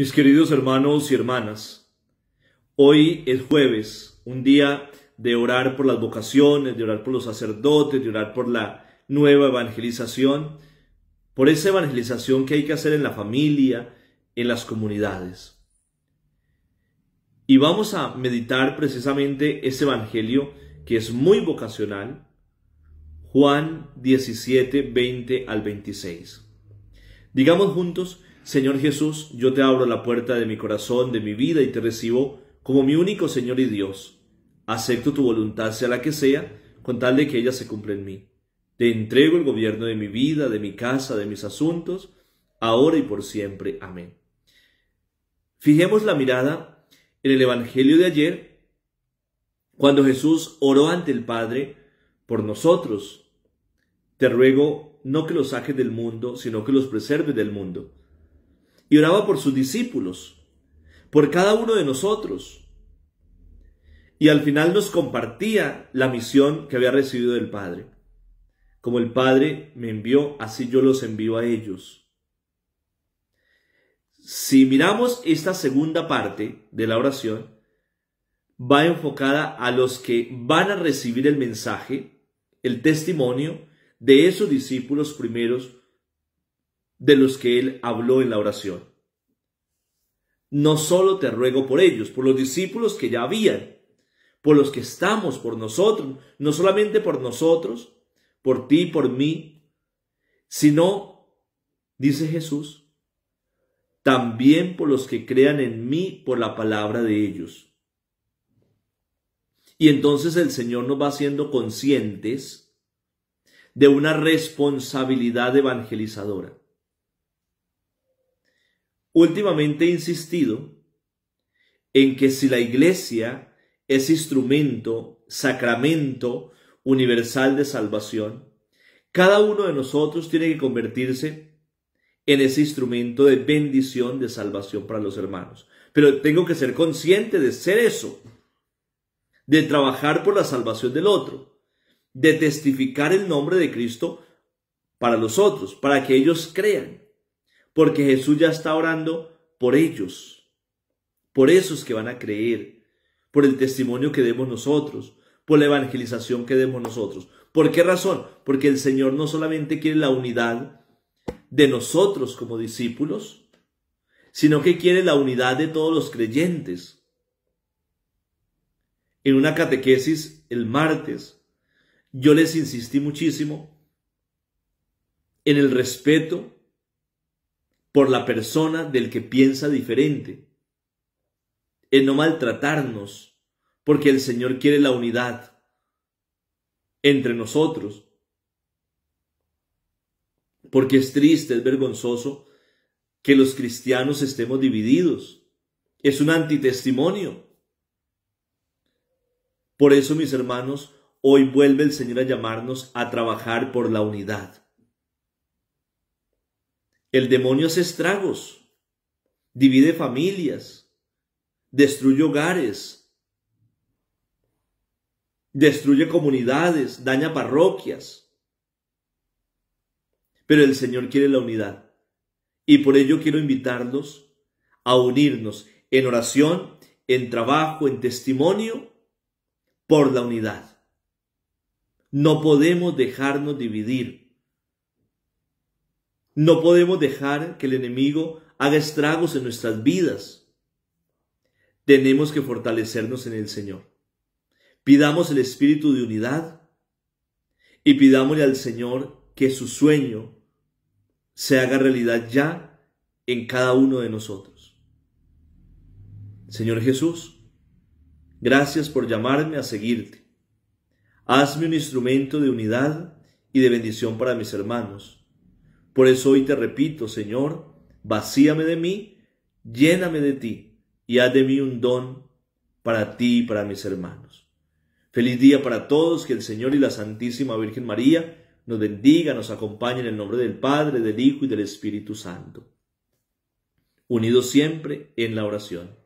Mis queridos hermanos y hermanas, hoy es jueves, un día de orar por las vocaciones, de orar por los sacerdotes, de orar por la nueva evangelización, por esa evangelización que hay que hacer en la familia, en las comunidades. Y vamos a meditar precisamente ese evangelio que es muy vocacional, Juan 17, 20 al 26. Digamos juntos, Señor Jesús, yo te abro la puerta de mi corazón, de mi vida y te recibo como mi único Señor y Dios. Acepto tu voluntad, sea la que sea, con tal de que ella se cumpla en mí. Te entrego el gobierno de mi vida, de mi casa, de mis asuntos, ahora y por siempre. Amén. Fijemos la mirada en el Evangelio de ayer, cuando Jesús oró ante el Padre por nosotros. Te ruego no que los saques del mundo, sino que los preserves del mundo y oraba por sus discípulos, por cada uno de nosotros. Y al final nos compartía la misión que había recibido del Padre. Como el Padre me envió, así yo los envío a ellos. Si miramos esta segunda parte de la oración, va enfocada a los que van a recibir el mensaje, el testimonio de esos discípulos primeros de los que él habló en la oración. No solo te ruego por ellos, por los discípulos que ya habían, por los que estamos, por nosotros, no solamente por nosotros, por ti, por mí, sino, dice Jesús, también por los que crean en mí por la palabra de ellos. Y entonces el Señor nos va haciendo conscientes de una responsabilidad evangelizadora. Últimamente he insistido en que si la iglesia es instrumento, sacramento universal de salvación, cada uno de nosotros tiene que convertirse en ese instrumento de bendición, de salvación para los hermanos. Pero tengo que ser consciente de ser eso, de trabajar por la salvación del otro, de testificar el nombre de Cristo para los otros, para que ellos crean porque Jesús ya está orando por ellos, por esos que van a creer, por el testimonio que demos nosotros, por la evangelización que demos nosotros. ¿Por qué razón? Porque el Señor no solamente quiere la unidad de nosotros como discípulos, sino que quiere la unidad de todos los creyentes. En una catequesis el martes, yo les insistí muchísimo en el respeto por la persona del que piensa diferente, en no maltratarnos, porque el Señor quiere la unidad entre nosotros. Porque es triste, es vergonzoso que los cristianos estemos divididos. Es un antitestimonio. Por eso, mis hermanos, hoy vuelve el Señor a llamarnos a trabajar por la unidad. El demonio hace estragos, divide familias, destruye hogares, destruye comunidades, daña parroquias. Pero el Señor quiere la unidad. Y por ello quiero invitarlos a unirnos en oración, en trabajo, en testimonio, por la unidad. No podemos dejarnos dividir. No podemos dejar que el enemigo haga estragos en nuestras vidas. Tenemos que fortalecernos en el Señor. Pidamos el espíritu de unidad y pidámosle al Señor que su sueño se haga realidad ya en cada uno de nosotros. Señor Jesús, gracias por llamarme a seguirte. Hazme un instrumento de unidad y de bendición para mis hermanos por eso hoy te repito, Señor, vacíame de mí, lléname de ti y haz de mí un don para ti y para mis hermanos. Feliz día para todos, que el Señor y la Santísima Virgen María nos bendiga, nos acompañe en el nombre del Padre, del Hijo y del Espíritu Santo. Unidos siempre en la oración.